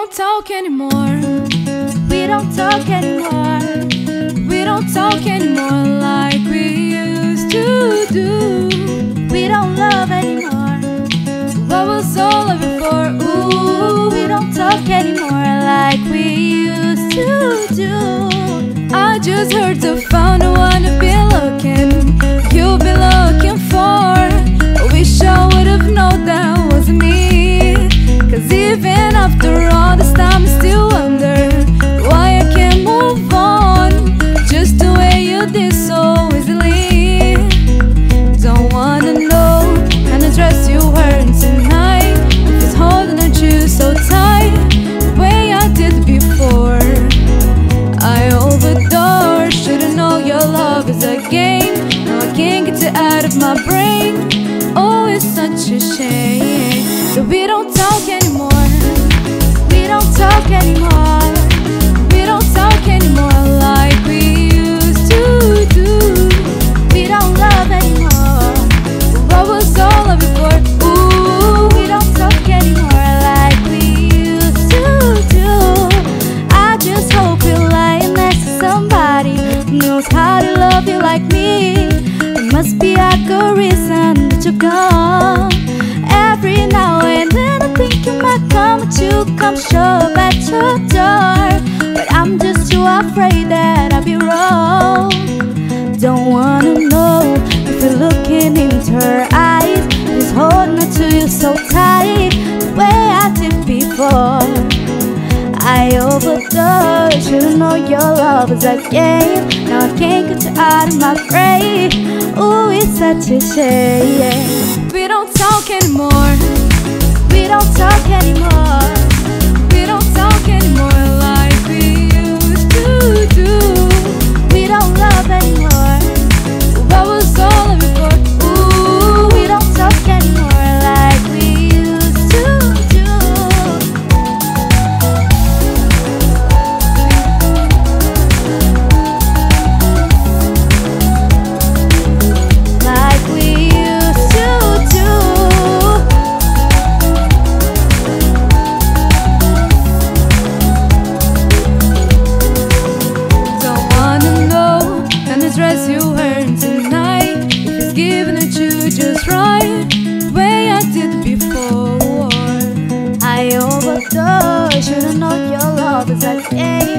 don't talk anymore. We don't talk anymore. We don't talk anymore like we used to do. We don't love anymore. What was all of it for? Ooh, we don't talk anymore like we used to do. I just heard the phone, is a game. Now I can't get it out of my brain. Oh, it's such a shame that we don't talk like me. There must be a good reason that you're gone. Every now and then I think you might come, but you come show up at your door. I overdosed, should've known your love was a game. Now I can't get you out of my brain. Ooh, it's such a shame. We don't talk anymore. Overdosed,